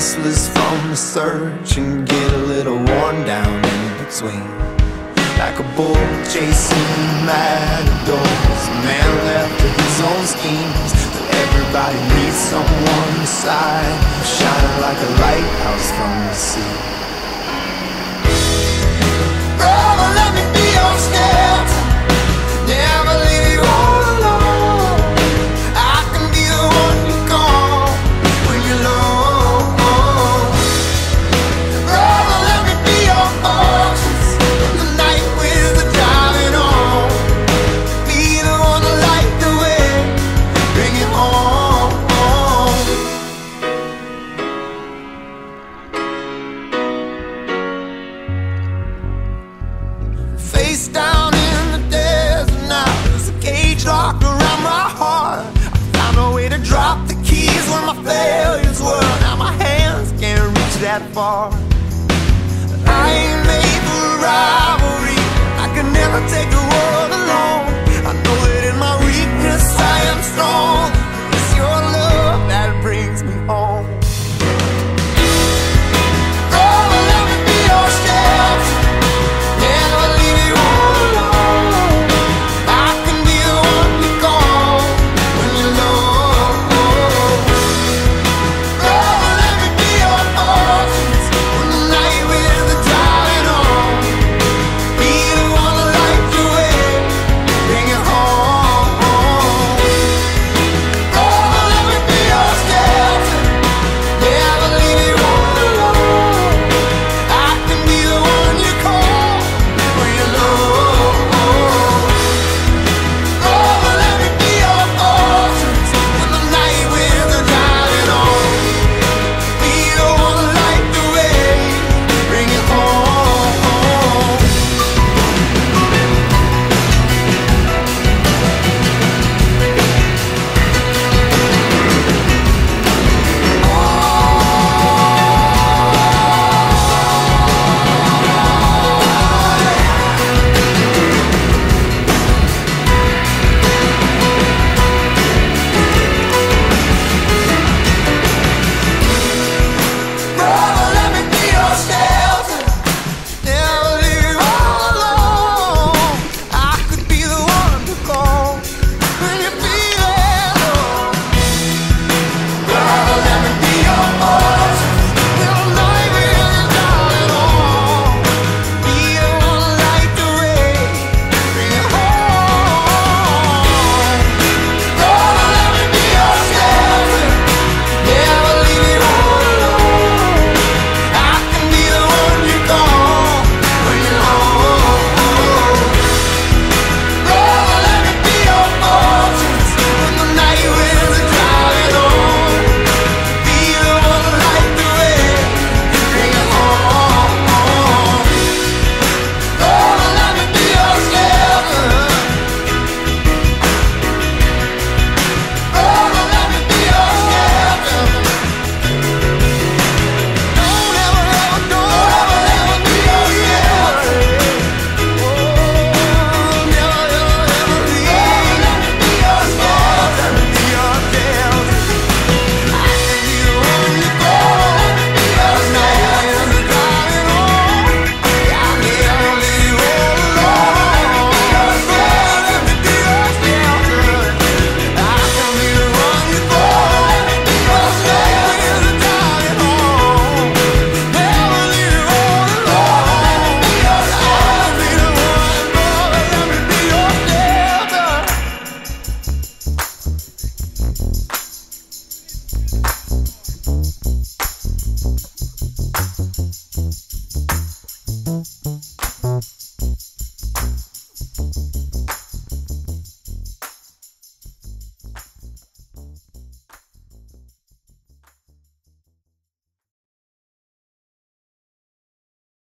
restless from the search and get a little worn down in between. Like a bull chasing matadors, a man left to his own schemes. But everybody needs someone beside, shining like a lighthouse from the sea. A way drop the keys where my failures were. Now my hands can't reach that far. I